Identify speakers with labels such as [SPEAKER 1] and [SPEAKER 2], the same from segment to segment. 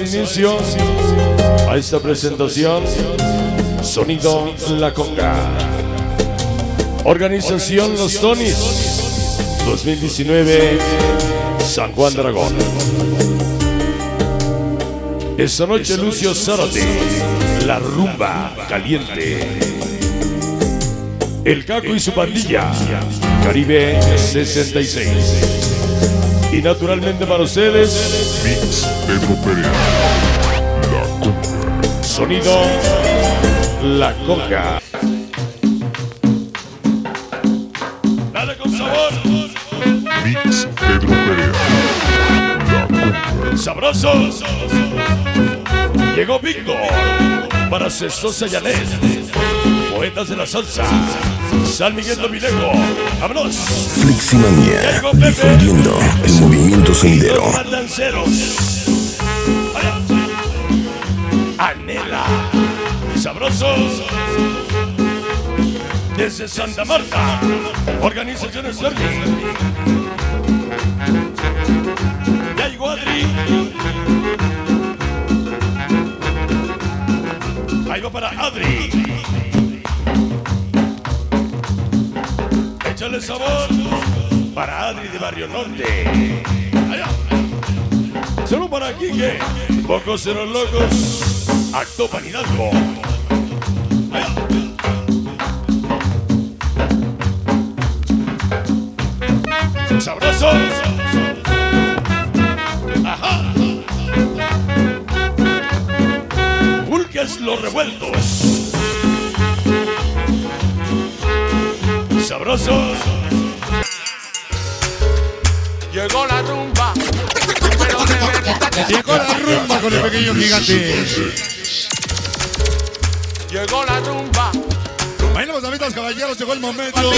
[SPEAKER 1] inicio a esta presentación. Sonido La Conga. Organización Los Tonis. 2019. San Juan Dragón. Esta noche Lucio Zárate. La rumba caliente. El Caco y su pandilla. Caribe 66. Y naturalmente para ustedes,
[SPEAKER 2] Mix Pedro Perea. La Conga.
[SPEAKER 1] sonido La Coca. Dale con sabor,
[SPEAKER 2] Mix Pedro Perea. La Conga.
[SPEAKER 1] sabroso. Llegó Bingo para Cestosa Yanet, poetas de la salsa, San Miguel Domingo, vámonos.
[SPEAKER 3] Fleximania, difundiendo el movimiento sonidero.
[SPEAKER 1] Danceros. Anela. Sabrosos. Desde Santa Marta. Organizaciones Sterling. Ya llegó Adri. Ahí va para Adri. Échale sabor para Adri de Barrio Norte. Solo para Quique. Pocos cero locos. Acto Hidalgo. Allá. Sabroso. Ajá. Pulques los revueltos.
[SPEAKER 4] Llegó la rumba. De.
[SPEAKER 5] Llegó la rumba con el pequeño gigante.
[SPEAKER 4] Llegó la rumba.
[SPEAKER 5] Bueno, pues amigas, caballeros, llegó el momento.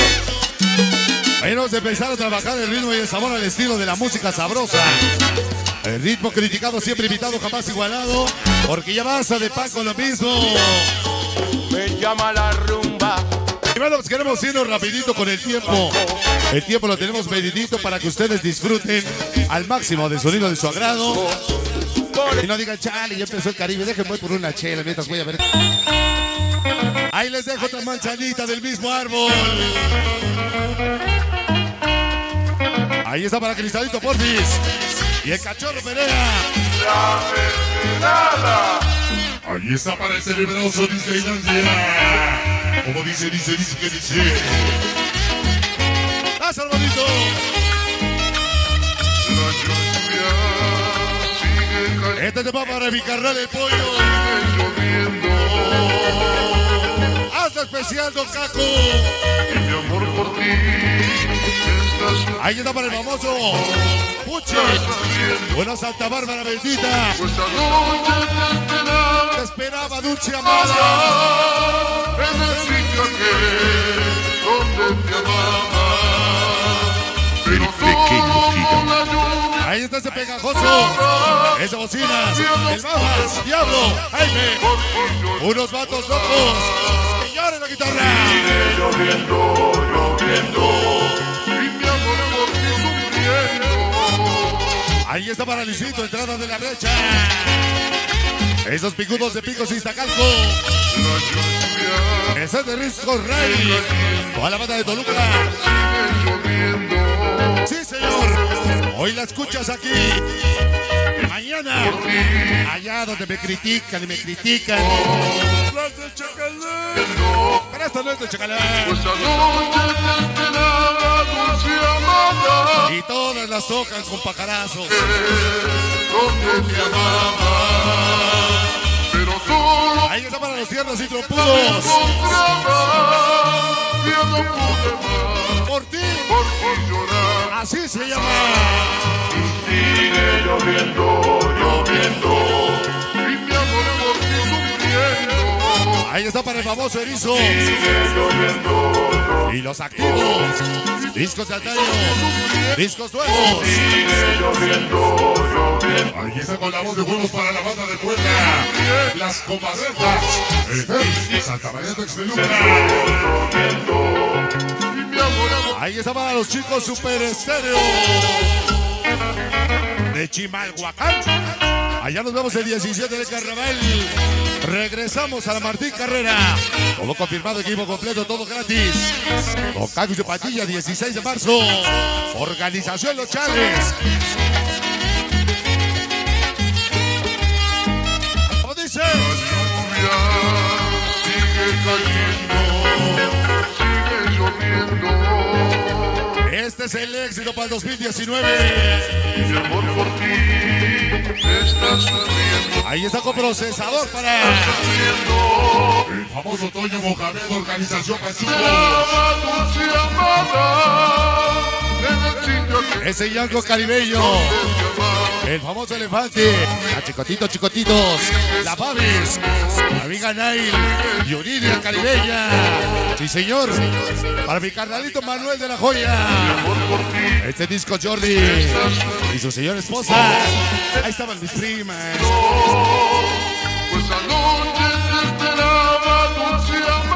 [SPEAKER 5] Bueno, a empezar a trabajar el ritmo y el sabor al estilo de la música sabrosa. El ritmo criticado, siempre invitado, jamás igualado. Porque ya basta de pan con lo mismo.
[SPEAKER 4] Me llama la rumba.
[SPEAKER 5] Bueno, pues queremos irnos rapidito con el tiempo. El tiempo lo tenemos medidito para que ustedes disfruten al máximo del sonido de su agrado. Y no digan, chale, ya empezó el Caribe, déjenme por una chela mientras voy a ver. Ahí les dejo otra manzanita del mismo árbol. Ahí está para Cristalito Porfis. Y el cachorro Perea.
[SPEAKER 2] Ahí está para el celebroso Disneylandia. Como dice, dice, dice, que dice.
[SPEAKER 5] ¡Pásalo bonito!
[SPEAKER 2] La lluvia sigue cayendo
[SPEAKER 5] Este te va para mi carnal el pollo.
[SPEAKER 2] lloviendo.
[SPEAKER 5] Haz especial, Don Caco.
[SPEAKER 2] Y mi amor por ti
[SPEAKER 5] Ahí está para el famoso Puche. Buena Santa Bárbara bendita.
[SPEAKER 2] Te esperaba
[SPEAKER 5] dulce amada.
[SPEAKER 2] en el sitio aquel donde te amaba. Pero
[SPEAKER 5] Ahí está ese pegajoso. Esa bocina. El Babas, Diablo, Jaime. Unos vatos locos. Que la guitarra.
[SPEAKER 2] lloviendo, lloviendo.
[SPEAKER 5] Ahí está para Luisito, entrada de la brecha. Esos picudos de picos y Iztacalco. Ese es de Risco Rey. Toda la banda de Toluca. Sí, señor. Hoy la escuchas aquí. Mañana. Allá donde me critican y me critican. Las del
[SPEAKER 2] Pues anoche te esperaba, dulce amada.
[SPEAKER 5] Y todas las tocan con pajarazos.
[SPEAKER 2] Donde te amaba. Pero solo
[SPEAKER 5] Ahí está para los tiernos y trompudos.
[SPEAKER 2] encontraba. Ya no pude más
[SPEAKER 5] Por ti.
[SPEAKER 2] por ti llorar.
[SPEAKER 5] Así se llama.
[SPEAKER 2] Sigue lloviendo, lloviendo.
[SPEAKER 5] Ahí está para el famoso erizo. Y los activos. Discos de antaño. Discos nuevos.
[SPEAKER 2] Ahí está con la voz de juegos para la banda de Puebla. Las comadretas. Eh, Santa María de.
[SPEAKER 5] Ahí está para los chicos super estéreo. De Chimalhuacán. Allá nos vemos el 17 de carnaval. Regresamos a la Martín Carrera. Todo confirmado, equipo completo, todo gratis. Con Cacus de Patilla, 16 de marzo. Organización Los Chales. ¿Cómo dice?
[SPEAKER 2] lluvia sigue cayendo, sigue lloviendo.
[SPEAKER 5] Este es el éxito para el 2019.
[SPEAKER 2] Mi amor por ti
[SPEAKER 5] Ahí está con procesador para.
[SPEAKER 2] El famoso Toño Mohamed, organización Pachuco.
[SPEAKER 5] Ese Yanko caribeño. El famoso elefante. A chicotitos, chicotitos. La Pavis. La amiga Nail. Yuridia caribeña. Sí, señor. Para mi carnalito Manuel de la Joya. Este disco Jordi. Y su señora esposa. Ahí estaban mis primas.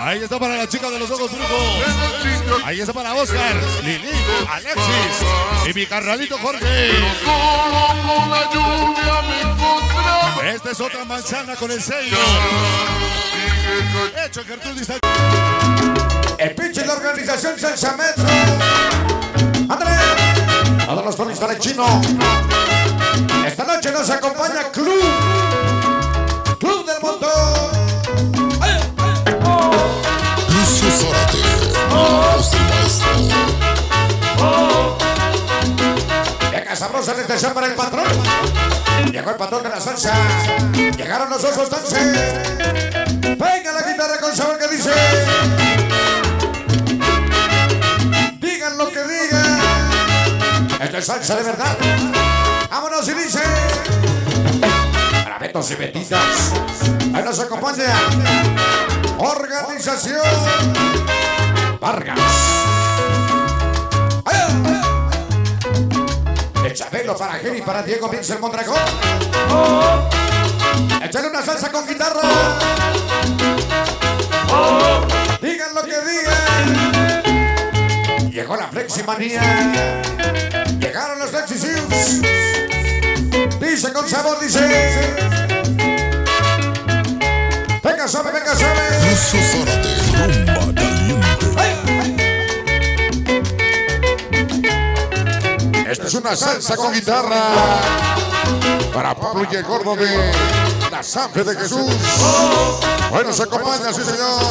[SPEAKER 5] Ahí está para la chica de los ojos brujos. Ahí está para Oscar, Lili, Alexis y mi carnalito Jorge. Esta es otra manzana con el sello.
[SPEAKER 2] Sigue cayendo.
[SPEAKER 5] Hecho Gertrudis.
[SPEAKER 6] El pinche de la organización Salsa Metro. André. Todos los ponis para el chino. Esta noche nos acompaña. Club Sabrosa en show para el patrón. Llegó el patrón de la salsa. Llegaron los osos dance. Venga la guitarra con sabor que dice. Digan lo que digan. Esto es salsa de verdad. Vámonos y dice. Para betos y betitas. Ahí nos acompaña. Organización. Vargas. El Chabelo para Geri, para Diego Pincel Mondragón. Échale una salsa con guitarra. Digan lo que digan. Llegó la Fleximanía. Llegaron los Flexi Seals. Dice con sabor, dice. Venga, suave, venga, suave. Esta es una salsa con guitarra para Pablo y gordo de la sangre de Jesús. Bueno, se acompaña, sí señor.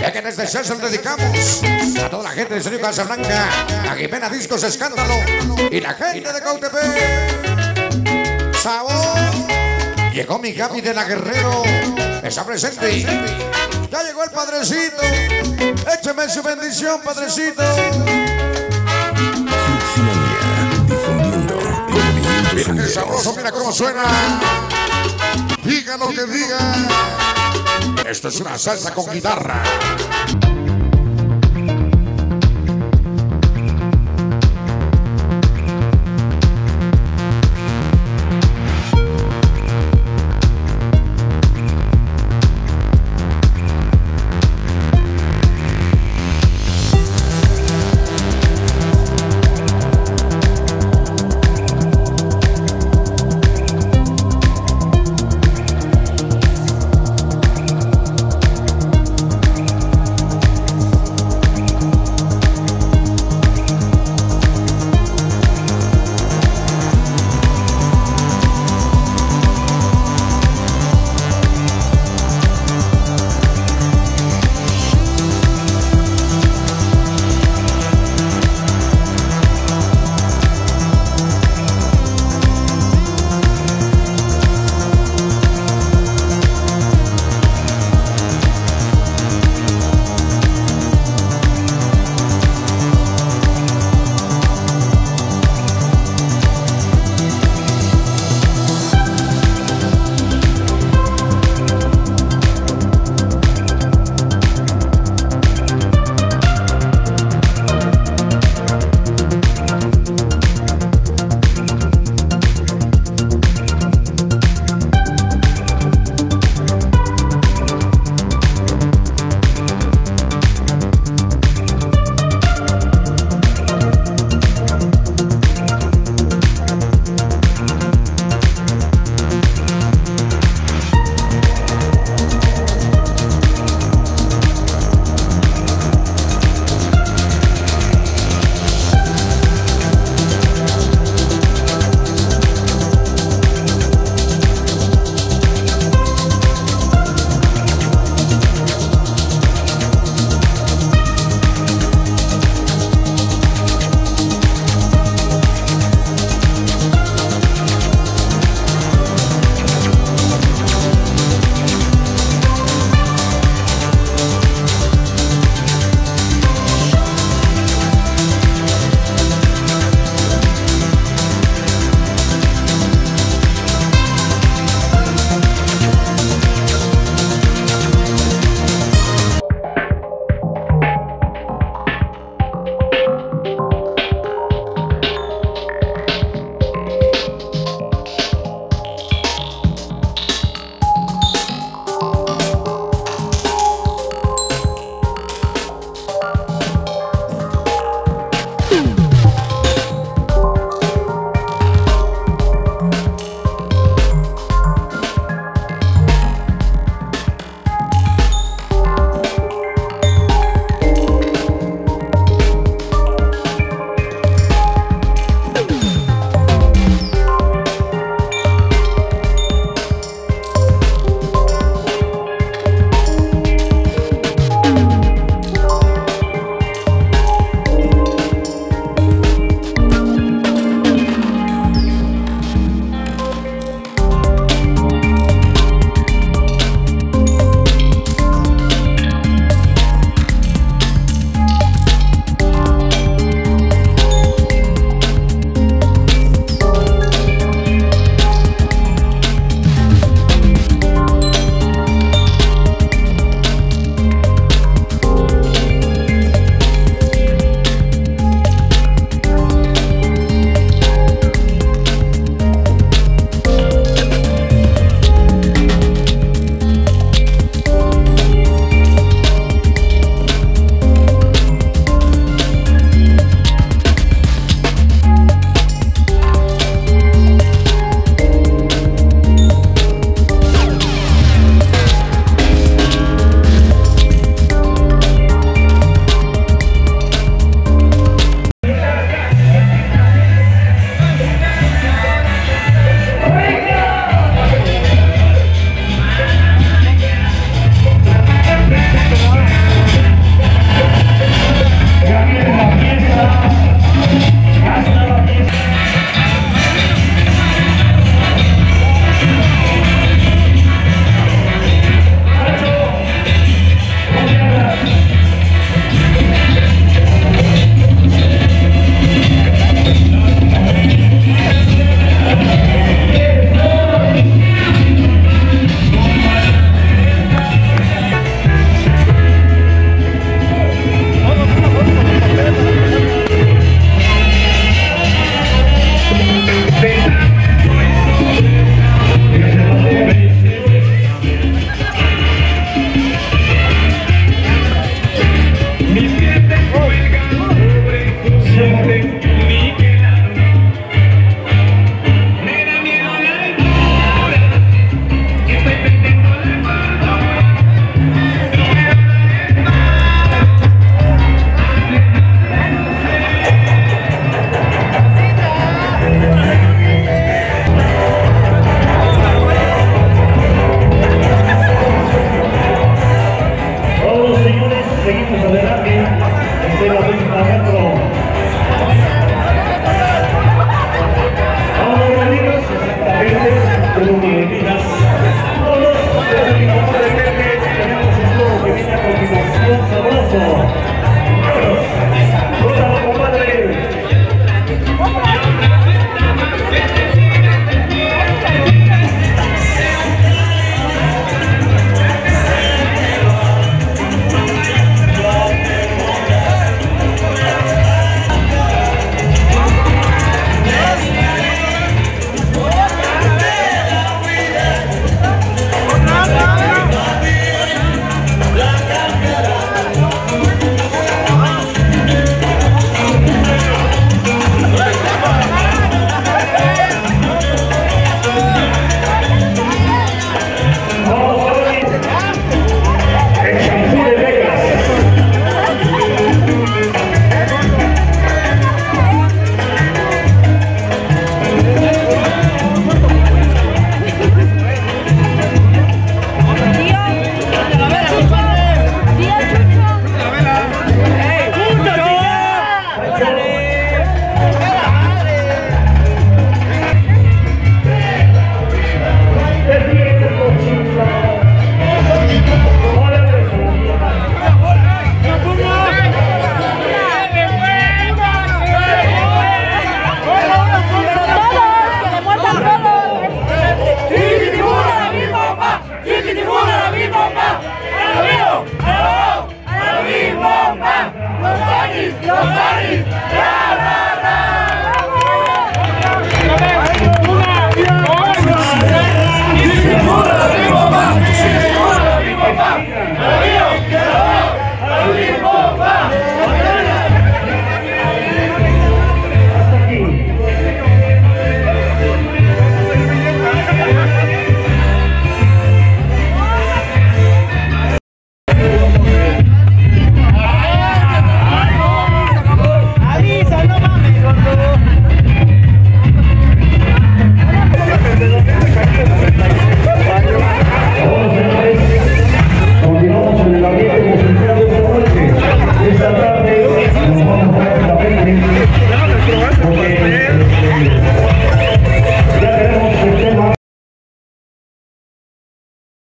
[SPEAKER 6] Ya que en este show se lo dedicamos a toda la gente de Señor Casablanca, a Jimena Discos Escándalo y la gente de Cautepec. Sabor. Llegó mi Gaby de la Guerrero. Está presente. Ya llegó el padrecito. Écheme su bendición, padrecito.
[SPEAKER 3] Difundiendo el
[SPEAKER 6] Mira qué sabroso, mira cómo suena. Diga lo que diga. Esto es una salsa con guitarra.